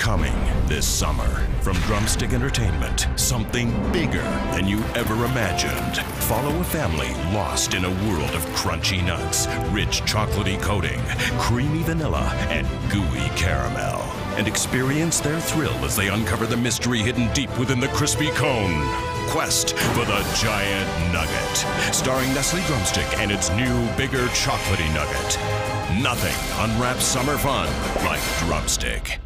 Coming this summer from Drumstick Entertainment, something bigger than you ever imagined. Follow a family lost in a world of crunchy nuts, rich chocolatey coating, creamy vanilla, and gooey caramel. And experience their thrill as they uncover the mystery hidden deep within the crispy cone. Quest for the Giant Nugget, starring Nestle Drumstick and its new, bigger chocolatey nugget. Nothing unwraps summer fun like Drumstick.